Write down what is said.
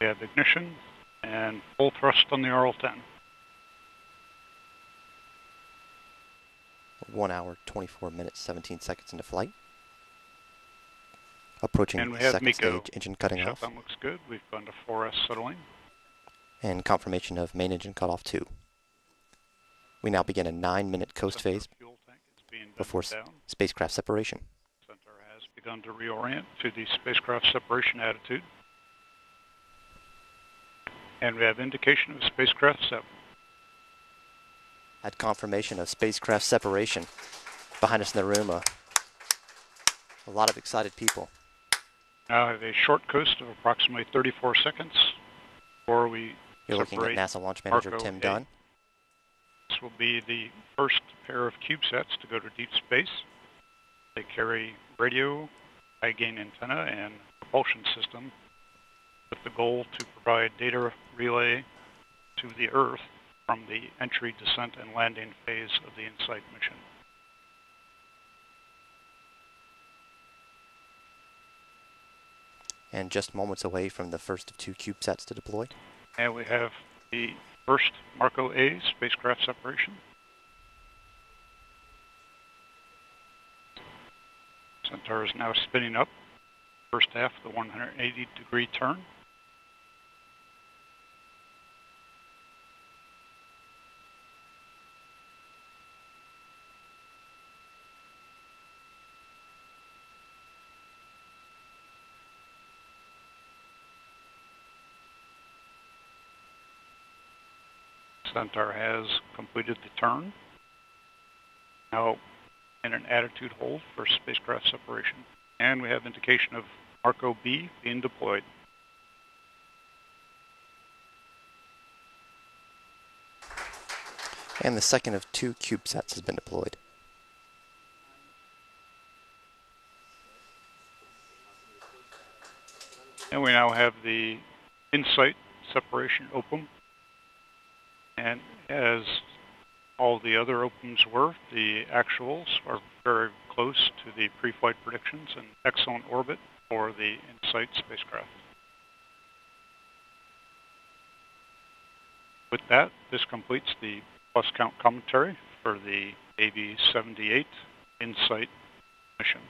We have ignition and full thrust on the RL-10. One hour, 24 minutes, 17 seconds into flight. Approaching And we have second MECO. stage, engine cutting off, Shutdown looks good. We've gone to 4S settling. and confirmation of main engine cutoff 2. We now begin a 9-minute coast Centaur phase fuel tank is being before down. spacecraft separation. Centaur has begun to reorient to the spacecraft separation attitude. And we have indication of spacecraft sep. Had confirmation of spacecraft separation. Behind us in the room, a, a lot of excited people. Now have a short coast of approximately 34 seconds before we You're looking at. NASA launch manager Marco Tim. Dunn. This will be the first pair of CubeSats to go to deep space. They carry radio, high gain antenna, and propulsion system with the goal to provide data relay to the Earth from the entry, descent, and landing phase of the InSight mission. and just moments away from the first of two CubeSats to deploy. And we have the first MarCO A spacecraft separation. Centaur is now spinning up. First half, of the 180 degree turn. Centaur has completed the turn. Now in an attitude hold for spacecraft separation. And we have indication of MarCO B being deployed. And the second of two CubeSats has been deployed. And we now have the InSight separation open. And as all the other opens were, the actuals are very close to the pre-flight predictions and excellent orbit for the InSight spacecraft. With that, this completes the plus count commentary for the AV-78 InSight mission.